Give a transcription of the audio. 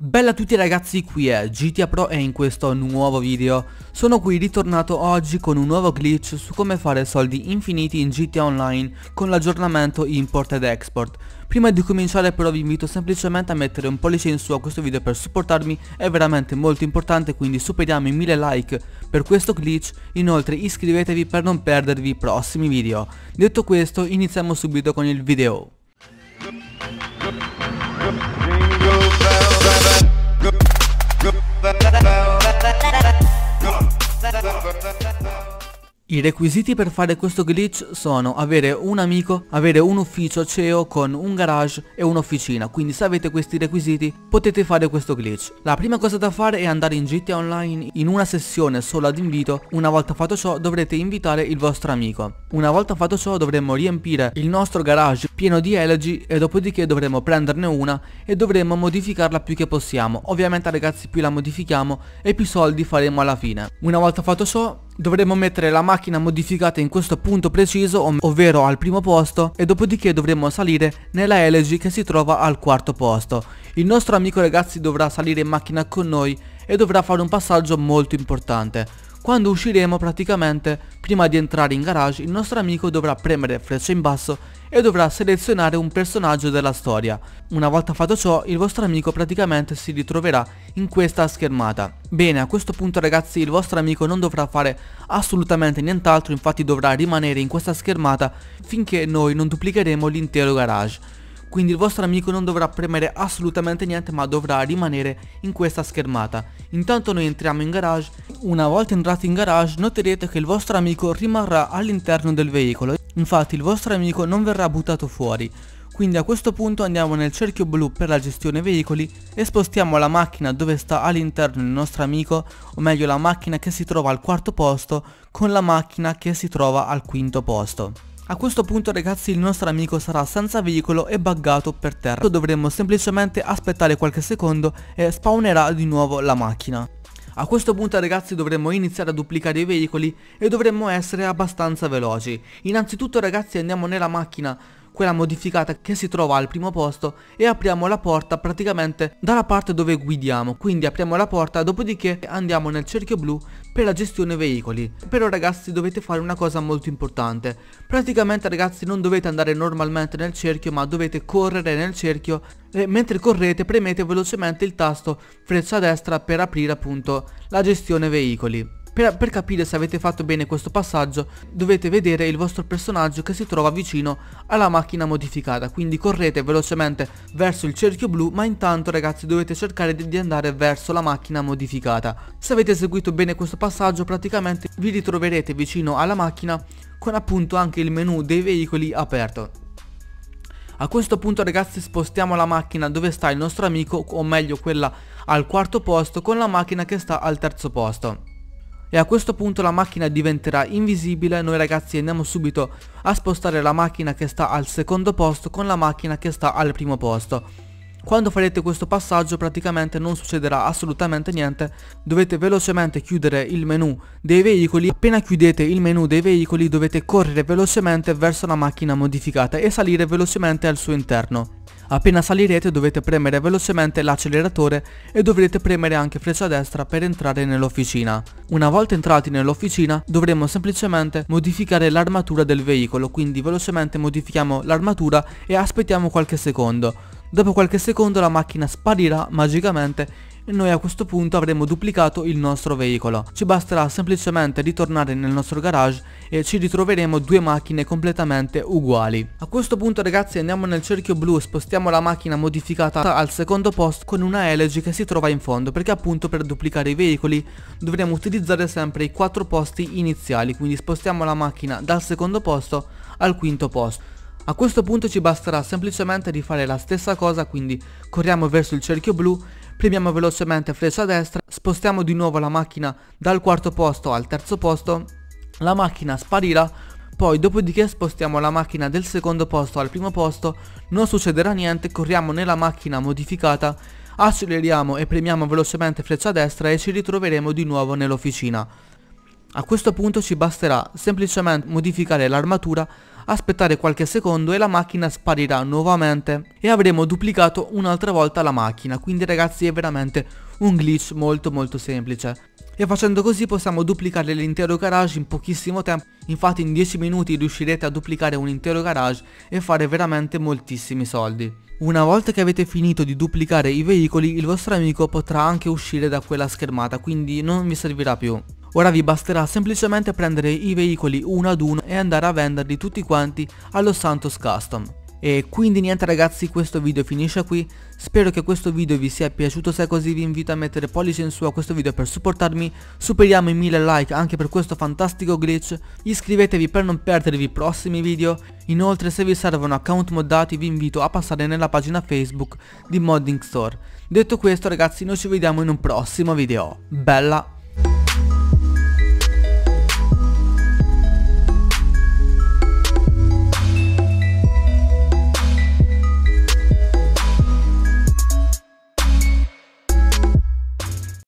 Bella a tutti ragazzi, qui è GTA Pro e in questo nuovo video sono qui ritornato oggi con un nuovo glitch su come fare soldi infiniti in GTA Online con l'aggiornamento import ed export. Prima di cominciare però vi invito semplicemente a mettere un pollice in su a questo video per supportarmi, è veramente molto importante quindi superiamo i 1000 like per questo glitch, inoltre iscrivetevi per non perdervi i prossimi video. Detto questo iniziamo subito con il video. I requisiti per fare questo glitch sono avere un amico, avere un ufficio CEO con un garage e un'officina, quindi se avete questi requisiti potete fare questo glitch. La prima cosa da fare è andare in GTA Online in una sessione solo ad invito, una volta fatto ciò dovrete invitare il vostro amico. Una volta fatto ciò dovremo riempire il nostro garage pieno di elegy e dopodiché dovremo prenderne una e dovremo modificarla più che possiamo. Ovviamente ragazzi più la modifichiamo e più soldi faremo alla fine. Una volta fatto ciò dovremo mettere la macchina modificata in questo punto preciso, ov ovvero al primo posto, e dopodiché dovremo salire nella Elegy che si trova al quarto posto. Il nostro amico ragazzi dovrà salire in macchina con noi e dovrà fare un passaggio molto importante. Quando usciremo praticamente, prima di entrare in garage, il nostro amico dovrà premere freccia in basso e dovrà selezionare un personaggio della storia. Una volta fatto ciò, il vostro amico praticamente si ritroverà in questa schermata. Bene, a questo punto ragazzi il vostro amico non dovrà fare assolutamente nient'altro, infatti dovrà rimanere in questa schermata finché noi non duplicheremo l'intero garage quindi il vostro amico non dovrà premere assolutamente niente ma dovrà rimanere in questa schermata. Intanto noi entriamo in garage, una volta entrati in garage noterete che il vostro amico rimarrà all'interno del veicolo, infatti il vostro amico non verrà buttato fuori. Quindi a questo punto andiamo nel cerchio blu per la gestione veicoli e spostiamo la macchina dove sta all'interno il nostro amico, o meglio la macchina che si trova al quarto posto, con la macchina che si trova al quinto posto. A questo punto ragazzi il nostro amico sarà senza veicolo e buggato per terra. Dovremmo semplicemente aspettare qualche secondo e spawnerà di nuovo la macchina. A questo punto ragazzi dovremmo iniziare a duplicare i veicoli e dovremmo essere abbastanza veloci. Innanzitutto ragazzi andiamo nella macchina quella modificata che si trova al primo posto e apriamo la porta praticamente dalla parte dove guidiamo. Quindi apriamo la porta dopodiché andiamo nel cerchio blu per la gestione veicoli. Però ragazzi dovete fare una cosa molto importante. Praticamente ragazzi non dovete andare normalmente nel cerchio ma dovete correre nel cerchio. E mentre correte premete velocemente il tasto freccia destra per aprire appunto la gestione veicoli per, per, capire se avete fatto bene questo passaggio dovete vedere il vostro personaggio che si trova vicino alla macchina modificata. Quindi correte velocemente verso il cerchio blu ma intanto ragazzi dovete cercare di, di andare verso la macchina modificata. Se avete eseguito bene questo passaggio praticamente vi ritroverete vicino alla macchina con appunto anche il menu dei veicoli aperto. A questo punto ragazzi spostiamo la macchina dove sta il nostro amico o meglio quella al quarto posto con la macchina che sta al terzo posto e a questo punto la macchina diventerà invisibile. Noi ragazzi andiamo subito a spostare la macchina che sta al secondo posto con la macchina che sta al primo posto. Quando farete questo passaggio praticamente non succederà assolutamente niente, dovete velocemente chiudere il menu dei veicoli, appena chiudete il menu dei veicoli dovete correre velocemente verso la macchina modificata e salire velocemente al suo interno. Appena salirete dovete premere velocemente l'acceleratore e dovrete premere anche freccia destra per entrare nell'officina. Una volta entrati nell'officina dovremo semplicemente modificare l'armatura del veicolo, quindi velocemente modifichiamo l'armatura e aspettiamo qualche secondo. Dopo qualche secondo la macchina sparirà magicamente e noi a questo punto avremo duplicato il nostro veicolo. Ci basterà semplicemente ritornare nel nostro garage e ci ritroveremo due macchine completamente uguali. A questo punto ragazzi andiamo nel cerchio blu, spostiamo la macchina modificata al secondo posto con una elegy che si trova in fondo perché appunto per duplicare i veicoli dovremo utilizzare sempre i quattro posti iniziali, quindi spostiamo la macchina dal secondo posto al quinto posto. A questo punto ci basterà semplicemente di fare la stessa cosa, quindi corriamo verso il cerchio blu, premiamo velocemente freccia destra, spostiamo di nuovo la macchina dal quarto posto al terzo posto, la macchina sparirà, poi dopodiché spostiamo la macchina del secondo posto al primo posto, non succederà niente, corriamo nella macchina modificata, acceleriamo e premiamo velocemente freccia destra e ci ritroveremo di nuovo nell'officina. A questo punto ci basterà semplicemente modificare l'armatura aspettare qualche secondo e la macchina sparirà nuovamente e avremo duplicato un'altra volta la macchina, quindi ragazzi è veramente un glitch molto molto semplice. E facendo così possiamo duplicare l'intero garage in pochissimo tempo, infatti in 10 minuti riuscirete a duplicare un intero garage e fare veramente moltissimi soldi. Una volta che avete finito di duplicare i veicoli, il vostro amico potrà anche uscire da quella schermata, quindi non vi servirà più. Ora vi basterà semplicemente prendere i veicoli uno ad uno e andare a venderli tutti quanti allo Santos Custom. E quindi niente ragazzi questo video finisce qui. Spero che questo video vi sia piaciuto Se è così vi invito a mettere pollice in su a questo video per supportarmi. Superiamo i 1000 like anche per questo fantastico glitch. Iscrivetevi per non perdervi i prossimi video. Inoltre se vi servono account moddati vi invito a passare nella pagina Facebook di Modding Store. Detto questo ragazzi noi ci vediamo in un prossimo video. Bella